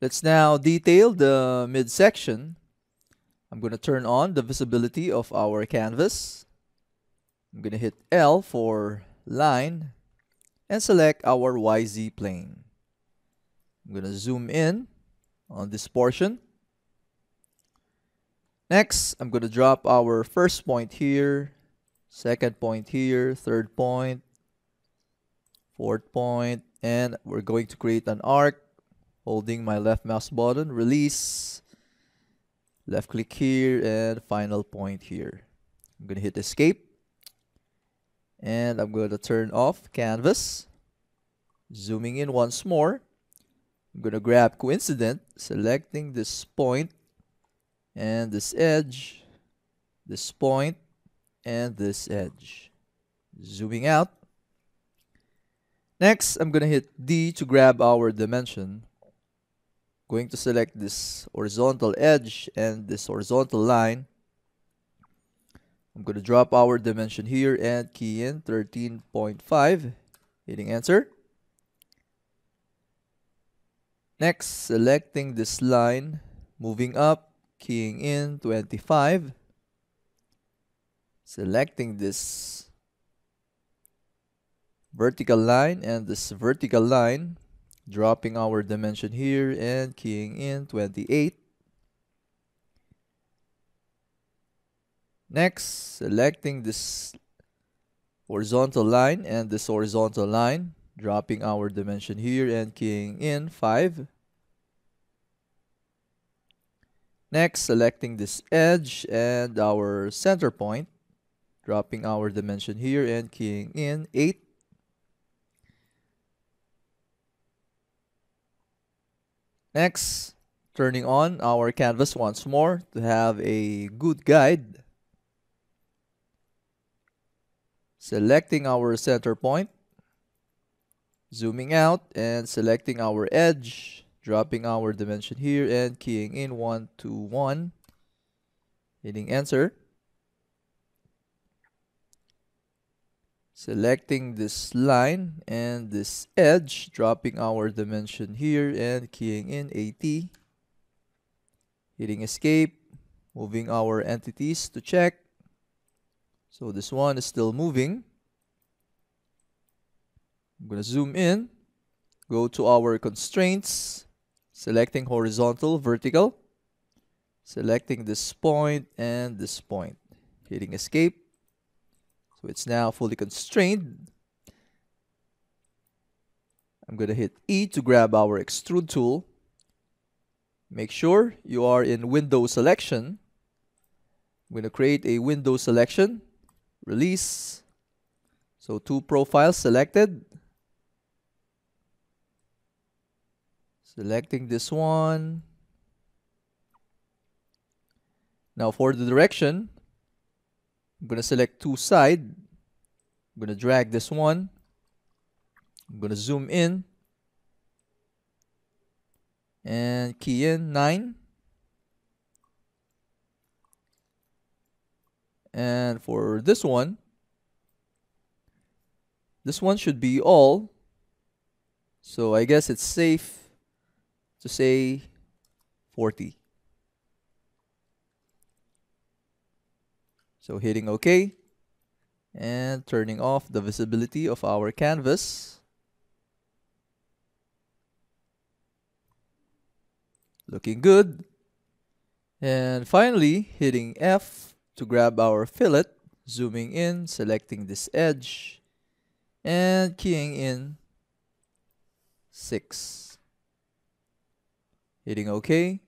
Let's now detail the uh, midsection. I'm going to turn on the visibility of our canvas. I'm going to hit L for line and select our YZ plane. I'm going to zoom in on this portion. Next, I'm going to drop our first point here, second point here, third point, fourth point, and we're going to create an arc holding my left mouse button, release, left click here, and final point here. I'm going to hit escape, and I'm going to turn off canvas, zooming in once more. I'm going to grab coincident, selecting this point and this edge, this point, and this edge. Zooming out. Next, I'm going to hit D to grab our dimension. Going to select this horizontal edge and this horizontal line. I'm going to drop our dimension here and key in 13.5, hitting enter. Next, selecting this line, moving up, keying in 25, selecting this vertical line and this vertical line, dropping our dimension here and keying in 28. Next, selecting this horizontal line and this horizontal line, dropping our dimension here and keying in 5. Next, selecting this edge and our center point, dropping our dimension here and keying in 8. Next, turning on our canvas once more to have a good guide. Selecting our center point, zooming out and selecting our edge dropping our dimension here and keying in 1 to 1 hitting enter selecting this line and this edge dropping our dimension here and keying in 80 hitting escape moving our entities to check. So this one is still moving. I'm going to zoom in go to our constraints selecting horizontal, vertical, selecting this point and this point, hitting escape. So it's now fully constrained. I'm going to hit E to grab our extrude tool. Make sure you are in window selection. I'm going to create a window selection, release. So two profiles selected. Selecting this one. Now for the direction, I'm going to select two side. I'm going to drag this one. I'm going to zoom in. And key in 9. And for this one, this one should be all. So I guess it's safe to say 40. So hitting OK and turning off the visibility of our canvas. Looking good. And finally, hitting F to grab our fillet, zooming in, selecting this edge, and keying in 6 hitting OK.